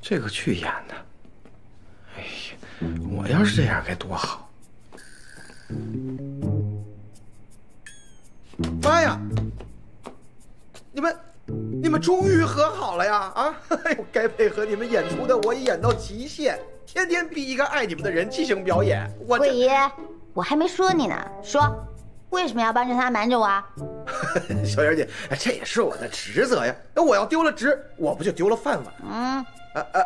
这个去演的，哎呀，我要是这样该多好！妈呀！你们，你们终于和好了呀！啊，哎呦，该配合你们演出的我也演到极限，天天逼一个爱你们的人即兴表演。我桂姨，我还没说你呢，说为什么要帮着他瞒着我？小燕姐，这也是我的职责呀。那我要丢了职，我不就丢了饭碗？嗯，啊啊，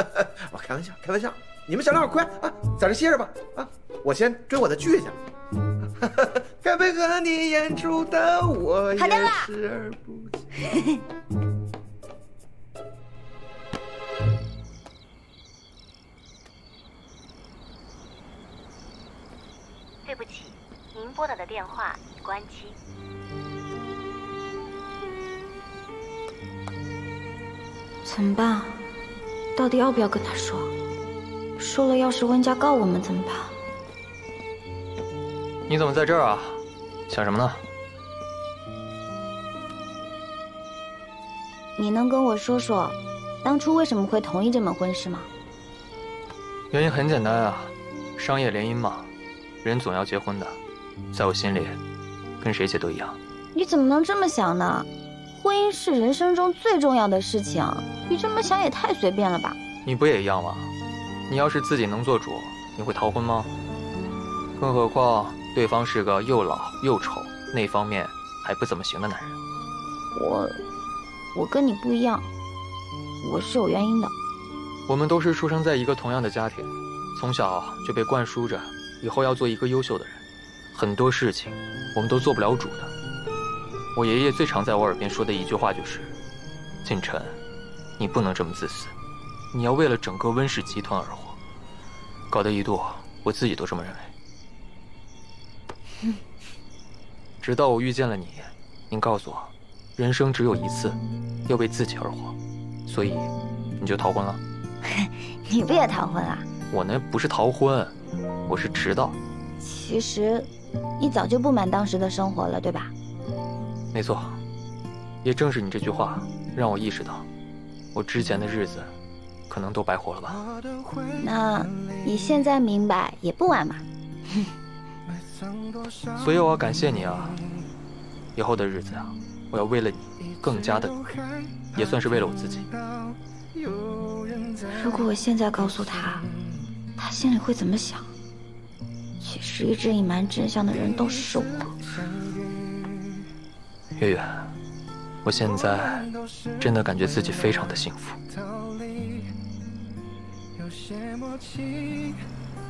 我开玩笑，开玩笑。你们小两口快啊，在这歇着吧。啊，我先追我的剧去。该配合你演出的我也视而不见。对不起，您拨打的电话已关机。怎么办？到底要不要跟他说？说了，要是温家告我们怎么办？你怎么在这儿啊？想什么呢？你能跟我说说，当初为什么会同意这门婚事吗？原因很简单啊，商业联姻嘛，人总要结婚的，在我心里，跟谁结都一样。你怎么能这么想呢？婚姻是人生中最重要的事情，你这么想也太随便了吧？你不也一样吗？你要是自己能做主，你会逃婚吗？更何况。对方是个又老又丑，那方面还不怎么行的男人。我，我跟你不一样，我是有原因的。我们都是出生在一个同样的家庭，从小就被灌输着以后要做一个优秀的人，很多事情我们都做不了主的。我爷爷最常在我耳边说的一句话就是：“锦晨，你不能这么自私，你要为了整个温氏集团而活。”搞得一度我自己都这么认为。直到我遇见了你，您告诉我，人生只有一次，要为自己而活，所以你就逃婚了。你不也逃婚了？我那不是逃婚，我是迟到。其实，你早就不满当时的生活了，对吧？没错，也正是你这句话，让我意识到，我之前的日子，可能都白活了吧。那你现在明白也不晚嘛。所以我要感谢你啊！以后的日子啊，我要为了你更加的，也算是为了我自己。如果我现在告诉他，他心里会怎么想？其实一直隐瞒真相的人都是我。月月，我现在真的感觉自己非常的幸福。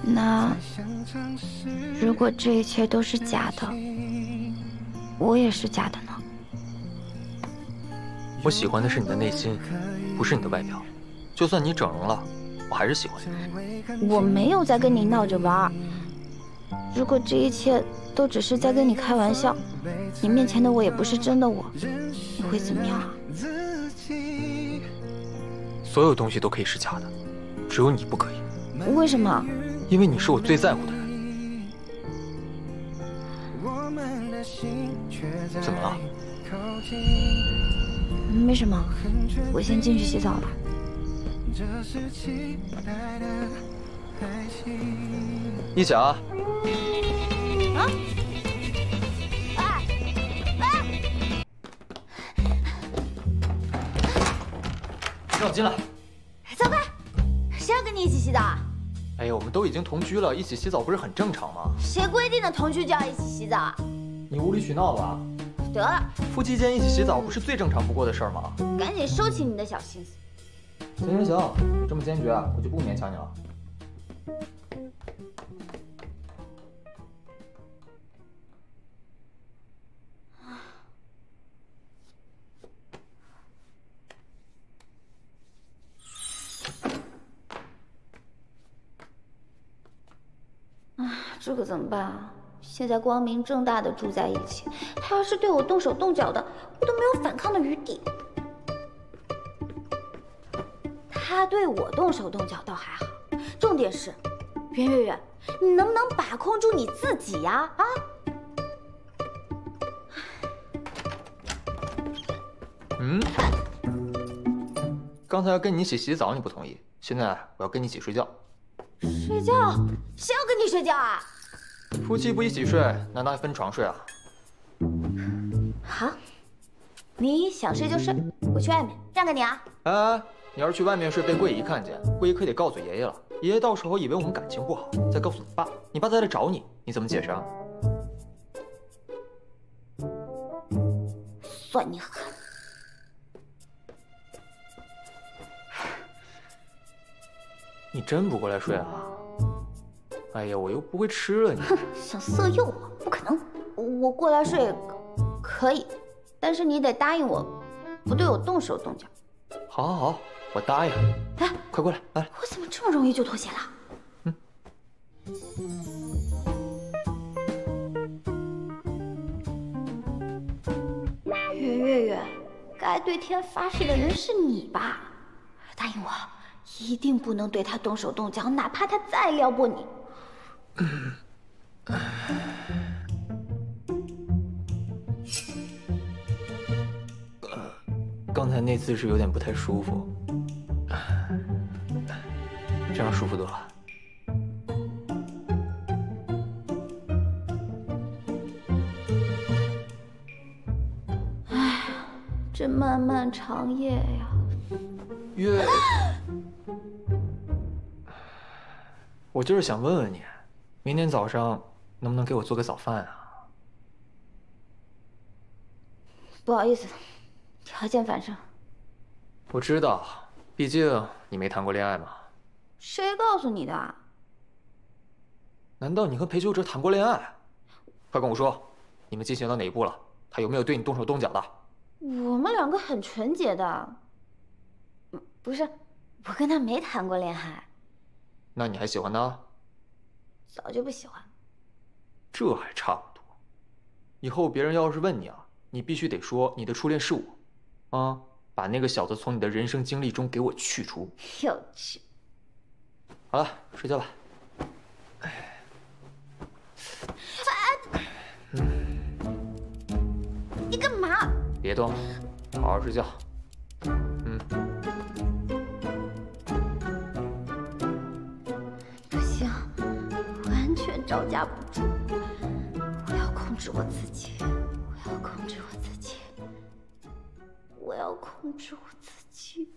那如果这一切都是假的，我也是假的呢？我喜欢的是你的内心，不是你的外表。就算你整容了，我还是喜欢你。我没有在跟你闹着玩。如果这一切都只是在跟你开玩笑，你面前的我也不是真的我，你会怎么样啊？所有东西都可以是假的，只有你不可以。为什么？因为你是我最在乎的人。怎么了？没什么，我先进去洗澡了。一起啊！啊！让我进来。走开！谁要跟你一起洗澡？哎呀，我们都已经同居了，一起洗澡不是很正常吗？谁规定的同居就要一起洗澡啊？你无理取闹吧？得了，夫妻间一起洗澡不是最正常不过的事儿吗？赶紧收起你的小心思。行行行，你这么坚决，我就不勉强你了。这可怎么办啊？现在光明正大的住在一起，他要是对我动手动脚的，我都没有反抗的余地。他对我动手动脚倒还好，重点是，袁月月，你能不能把控住你自己呀？啊？嗯？刚才要跟你一起洗澡，你不同意，现在我要跟你一起睡觉。睡觉？谁要跟你睡觉啊？夫妻不一起睡，难道还分床睡啊？好，你想睡就睡，我去外面，让给你啊。哎，你要是去外面睡被桂姨看见，桂姨可得告诉爷爷了。爷爷到时候以为我们感情不好，再告诉你爸，你爸再来找你，你怎么解释啊？算你狠！你真不过来睡啊？哎呀，我又不会吃了你。想色诱我？不可能！我过来睡可以，但是你得答应我，不对我动手动脚。好，好，好，我答应。哎，快过来，来。我怎么这么容易就妥协了？嗯。月月月，该对天发誓的人是你吧？答应我。一定不能对他动手动脚，哪怕他再撩拨你。刚才那姿势有点不太舒服，这样舒服多了。哎呀，这漫漫长夜呀，月。我就是想问问你，明天早上能不能给我做个早饭啊？不好意思，条件反射。我知道，毕竟你没谈过恋爱嘛。谁告诉你的？难道你和裴秋哲谈过恋爱？快跟我说，你们进行到哪一步了？他有没有对你动手动脚的？我们两个很纯洁的。不是，我跟他没谈过恋爱。那你还喜欢他？早就不喜欢。这还差不多。以后别人要是问你啊，你必须得说你的初恋是我，啊，把那个小子从你的人生经历中给我去除。幼稚。好了，睡觉吧。哎。你干嘛？别动，好好睡觉。招架不住，我要控制我自己，我要控制我自己，我要控制我自己。